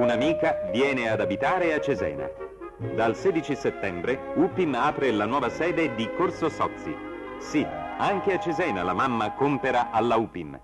Un'amica viene ad abitare a Cesena. Dal 16 settembre UPIM apre la nuova sede di Corso Sozzi. Sì, anche a Cesena la mamma compera alla UPIM.